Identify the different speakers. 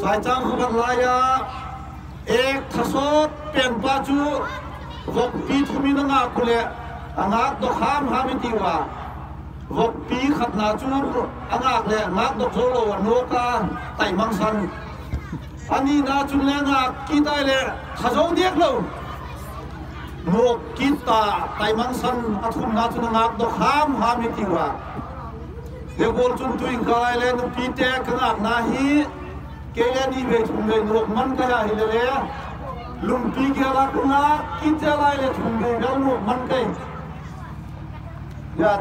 Speaker 1: sai chang lai ya ek thasot pen pa chu vok pi thumi na nga kule, anga to kham ha mi tiwa, vok pi khat na chu anga le nga to tholo wa no ka, tai mang san. Ani na chu le nga ki tai le khajo diek lo. No ki ta tai mang san, athum na chu ngak to kham ha mi tiwa. Le gol chun tu in kai le no pi te ngak na hi ke le về ve thum le mặn man ka ya hi le lum pi ke la ku na ki te lai le thum le no man kai ya